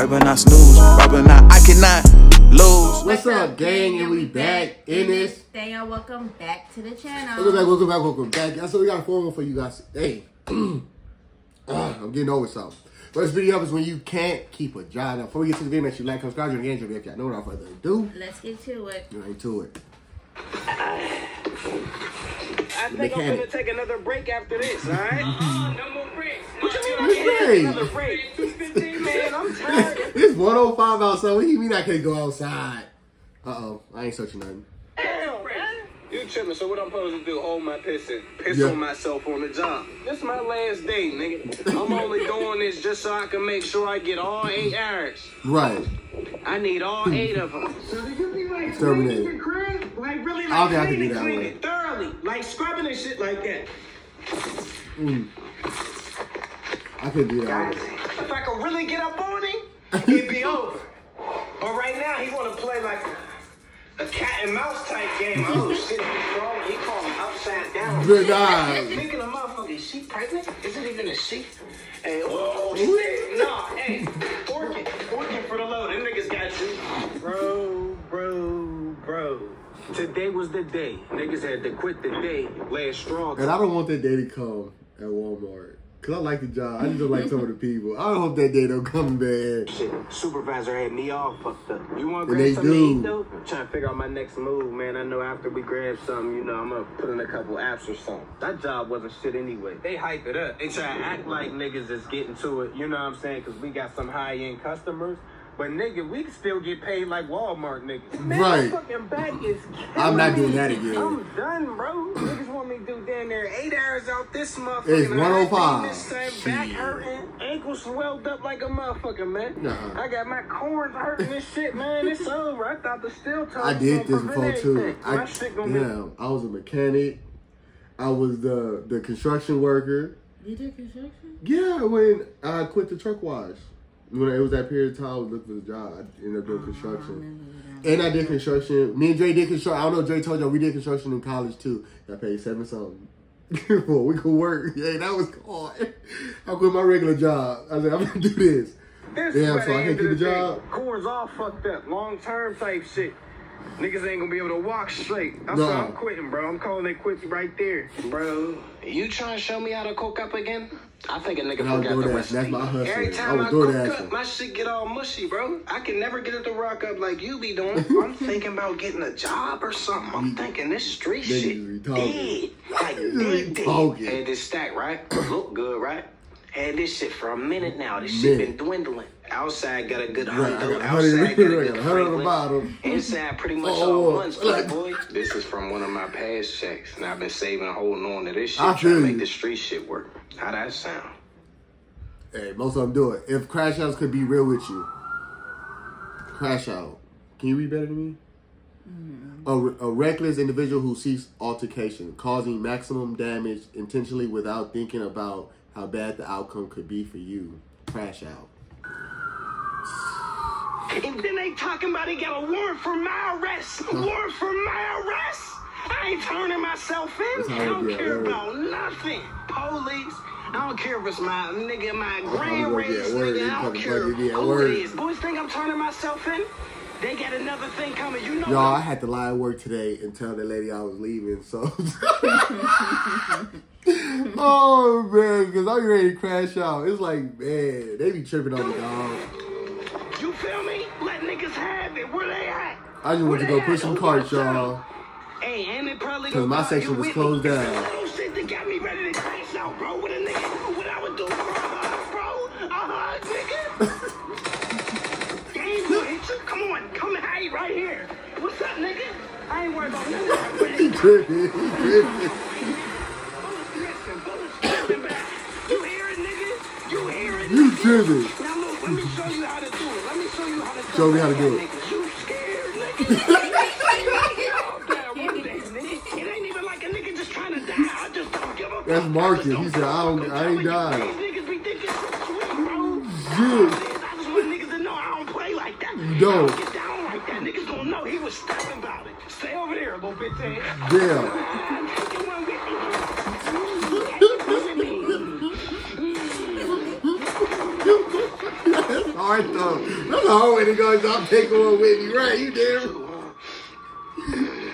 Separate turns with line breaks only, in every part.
Right when I snooze, right when I, I cannot lose.
What's up, gang? And we back in this.
Daniel, welcome back to the channel.
Welcome back, welcome back, welcome back. So we got a formula for you guys. Hey, Ah, I'm getting over something. First video is when you can't keep a job. Now, before we get to the video, make sure you like, subscribe, and engage if y'all know without further ado.
Let's get to it.
Get right to it.
I think I'm gonna take another break after this, alright? no more breaks. What you mean I
Which
can't take another break? 215, man, I'm tired.
It's 105 outside. What do you mean I can't go outside? Uh oh, I ain't searching nothing.
Damn. You tripping, so what I'm supposed to do? Hold my piss and piss
Yeah.
on myself on the job. This is my last day, nigga. I'm only doing this just so I can make sure I get all eight hours.
Right.
I need all eight of them. So do you be like
Exterminated.
cleaning the crib? Like really
I don't
like
think I can
cleaning,
do that
clean
way.
it thoroughly. Like scrubbing and shit like that.
I couldn't do that.
If I could really get up on him, it'd be over. But right now, he want to play like a, a cat and mouse type game. Oh shit, he's strong. He called him upside down.
Good night.
Speaking of motherfucker, is she pregnant? Is it even a she? Hey, oh shit, no, hey, working, working for the load. Them niggas got you. Bro, bro, bro. Today was the day. Niggas had to quit the day. Last straw.
And I don't want that day to come at Walmart. Cause I like the job. I just don't like some of the people. I don't hope that day don't come bad.
Shit, supervisor had me all fucked up. You want to grab something to eat though? I'm trying to figure out my next move, man. I know after we grab something, you know, I'm gonna put in a couple apps or something. That job wasn't shit anyway. They hype it up. They try to act like niggas is getting to it. You know what I'm saying? Because we got some high end customers. But nigga, we can still get paid like Walmart niggas. Man,
Right.
fucking back is
I'm not
killing
doing that again.
I'm done, bro. niggas want me to do damn near eight hours out this motherfucker.
It's
and I ain't
105.
this same Back hurting, ankles swelled up like a motherfucker, man.
Nah.
I got my corns hurting this shit, man. It's over. I thought the steel toe
I did
gonna
this before too. I,
my shit gonna be
damn, I was a mechanic. I was the the construction worker.
You did construction?
Yeah, when I quit the truck wash. When it was that period of time, I was looking for a job. I ended up doing construction. And I did construction. Me and Dre did construction. I don't know if Dre told y'all we did construction in college too. I paid seven something. well, we could work. Yeah, that was hard. I quit my regular job. I said, I'm gonna do this.
This
Damn,
is
so I can't keep
of
a
the day.
job?
Corns all fucked up, long term type shit. Niggas ain't gonna be able to walk straight. That's
Nah.
why I'm quitting, bro. I'm calling it quits right there. Bro, you trying to show me how to cook up again? I think a nigga
And I was
forgot the
DoorDash.
recipe.
That's my hustle.
Every
I
time
was
I, cook
DoorDashing.
up, my shit get all mushy, bro. I can never get it to rock up like you be doing. I'm thinking about getting a job or something. I'm mm. thinking this street shit dead. Like dead, dead.
talking.
Had this stack, right? Look good, right? Had this shit for a minute now. This shit
Minute.
been dwindling. Outside got a good
Right, I
hundo.
got a hundred-
Outside got a
I
good
got a hundred on the bottom.
Inside pretty oh, much
Oh,
all months,
like-
boy. This is from one of my past checks, and I've been saving and holding on to this shit,
I
trying to make
you.
the street shit work. How that sound?
Hey, most of them do it. If Crash Outs could be real with you, Crash Out. Can you read better than me? Mm. A, a reckless individual who seeks altercation, causing maximum damage intentionally without thinking about how bad the outcome could be for you. Crash Out.
And then they talking about he got a warrant for my arrest. warrant for my arrest. I ain't turning myself in. I don't care about nothing. Police. I don't care if it's my nigga, my
how
grand
it be at
race nigga.
You
I don't
fucking
care
fucking be at
who
work.
it is. Boys think I'm turning myself in. They got another thing coming. You know.
Y'all, I had to lie at work today and tell that lady I was leaving, so. oh, man, because I'm ready to crash out. It's like, man, they be tripping on the dog. I just went to go push some carts, y'all.
them? Hey, and it probably
'Cause my section was closed down.
It's that little shit that got me ready to crash out, bro. What a nigga, what I would do, bro, bro. Nigga. Game will hit you. Come on, come hide right here. What's up, nigga? I ain't worried about nothing.
He tripping. He tripping.
Bullets missing, bullets coming back. You hear it, nigga? You hear it?
You tripping.
Now look, let me show you how to do it. Let me show you how to
Show me how to do it. That's Marcus. He said, I don't- I ain't dying.
These niggas be thinking sweet, bro.
Shit.
I just want niggas to know I don't play like that.
You don't.
Get down like that. Niggas gonna know he was about it. Stay over there, little bitch.
Yeah.
Ah, take it one with me. Take it one with me.
That's hard though. That's the hard way to go. I'm taking one with me, right? You did.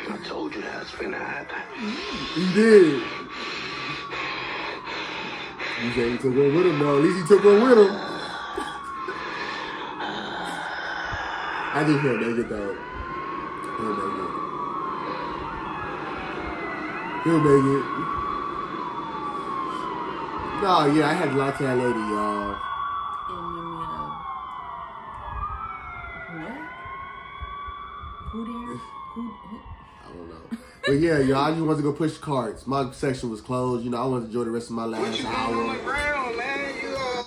I told you that's finna happen.
You did. You said he took one with him, though. At least he took one with him. I he'll make it, though. He'll make it. He'll make it. No, yeah, I had lots of that lady, y'all.
What? Who there? Who? who?
I don't know. But yeah, y'all, I just wanted to go push carts. My section was closed. You know, I wanted to enjoy the rest of my last hour.
ground, man. You. Uh,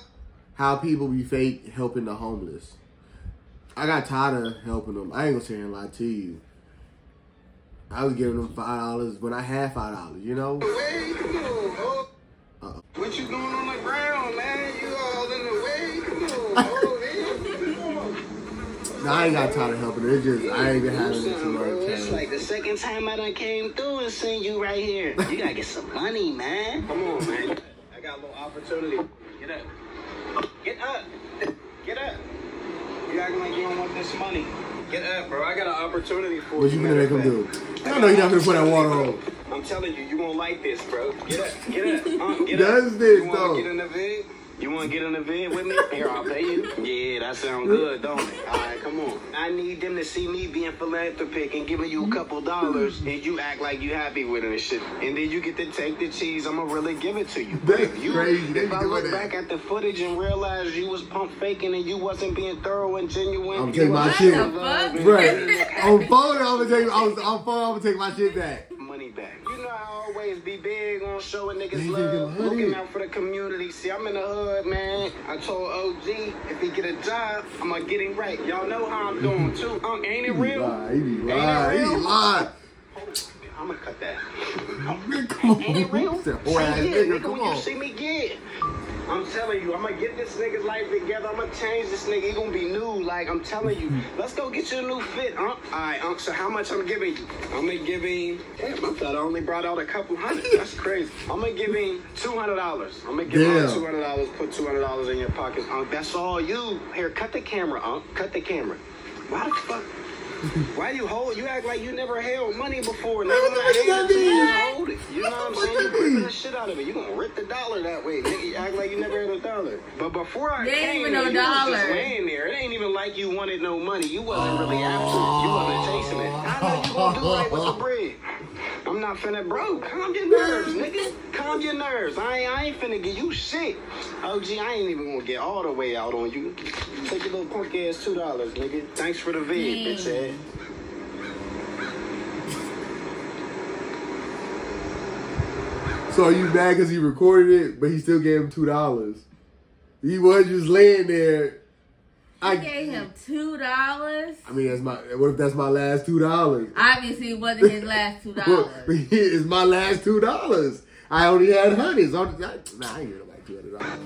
How people be fake helping the homeless. I got tired of helping them. I ain't gonna say here and lie to you. I was giving them five dollars when I had five dollars, you know?
Way, come on, oh. What you doing on the ground, man? You all in the way. Come on, oh, man.
Nah, I ain't got tired of helping them. It's just I ain't been having it too
Something, bro.
much
It's like the second time I done came through and seen you right here. You gotta get some money, man.
Come on, man. I got a little opportunity. Get up. Get up. Get up. You acting like you don't want this money. Get up, bro. I got an opportunity for you.
What you gonna make them do? I know you're not gonna put that water on.
I'm telling you, you won't like this, bro. Get up, get up, uh, get
Does
up.
this,
you wanna
though?
get in the vid? You wanna get in the vid with me? Here, I'll pay you. Yeah, that sound good, don't it? All right, come on. I need them to see me being philanthropic and giving you a couple dollars, mm-hmm. and you act like you happy with it and shit. And then you get to take the cheese. I'ma really give it to you.
That's
If you,
crazy.
If
be
I look
that.
back at the footage and realize you was pump faking and you wasn't being thorough and genuine,
I'm taking my shit. Right. on phone, I'm gonna take. I was on phone. I'm gonna take my shit back.
You know I always be big on showing niggas
Nigga,
love, looking out for the community. See, I'm in the hood, man. I told OG if he get a job, I'ma get him right. Y'all know how I'm doing too. Um, ain't it real?
lying. He be
Ain't it
lying. He lying.
I'm gonna cut that.
Come on.
Ain't it real?
That
Say
whore ass nigga, come on.
you see me get. I'm telling you, I'm gonna get this nigga's life together. I'm gonna change this nigga. He gonna be new. Like I'm telling you, let's go get you a new fit, huh? All right, Unc. So how much I'm giving you? I'm gonna give him. Damn, I thought I only brought out a couple hundred. That's crazy. I'm gonna give him two hundred dollars. I'm gonna give him two hundred dollars. Put two hundred dollars in your pockets, Unc. That's all you. Here, cut the camera, Unc. Cut the camera. Why the fuck? Why you hold? You act like you never held money before. Never
What the fuck
hand
that
it to you,
mean?
you hold it. You know what I'm saying? You ripping the shit out of it. You gonna rip the dollar that way, nigga. You act like you never had a dollar. But before I
There
came,
even no
you was just laying there. It ain't even like you wanted no money. You wasn't really after it. You wasn't chasing it. I know you gonna do right with the bread. I'm not finna, bro. Calm your nerves, nigga. Calm your nerves. I ain't, I ain't finna give you shit. OG, I ain't even gonna get all the way out on you. Take your little punk ass two dollars, nigga. Thanks for the vid, bitch ass.
So are you mad because he recorded it, but he still gave him two dollars? He was just laying there.
I gave him two dollars.
I mean, that's my. What if that's my last two dollars?
Obviously, it wasn't his last two dollars.
it's my last two dollars. I only had hundreds. I, I, nah, I ain't gonna like two hundred dollars.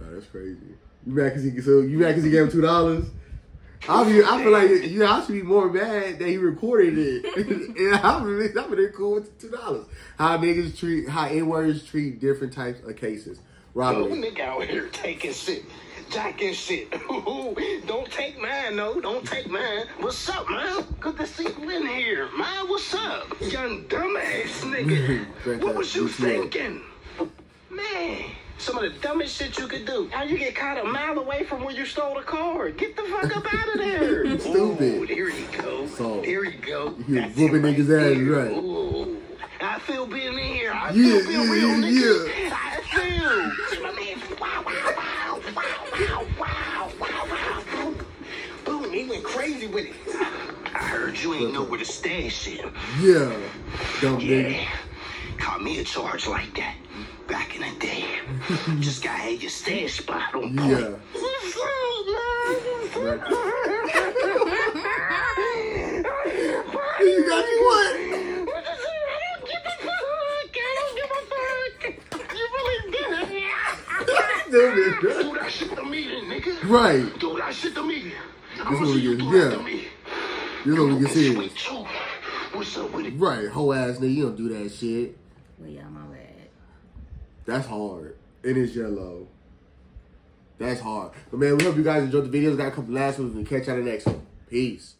Nah, that's crazy. You mad because he so you mad because he gave him two dollars? I mean, I feel like you know, I should be more mad that he recorded it. and I'm really, I'm really cool with two dollars. How niggas treat, how N words treat different types of cases. Robbery.
nigga out here taking shit, jacking shit. don't take mine, no. Don't take mine. What's up, man? Good to see you in here, man. What's up, young dumbass nigga? what was you thinking, man? Some of the dumbest shit you could do. How you get caught a mile away from where you stole the car? Get the fuck up out of there.
Stupid.
Ooh, there you go.
So,
there you go.
you whooping
right
niggas' ass, right.
Ooh. I feel being in here. I
Yeah,
feel being
yeah,
real,
yeah,
nigga. I went crazy with it. I heard you ain't know where to stash it.
Yeah, dumb nigga.
Yeah. Caught me a charge like that back in the day. Just gotta had your stash spot on point.
Yeah. You got me what?
I Do
Stupid.
that shit to me, then, nigga.
Right.
Do that shit to me.
This
want
what we
you
get- yeah.
to me.
You we can see
Sweet
it.
tooth. What's up with it?
Right, whole ass nigga, you don't do that shit.
Well, yeah, my bad.
That's hard. And It is yellow. That's hard. But man, we hope you guys enjoyed the videos. Got a couple last ones and catch you on the next one. Peace.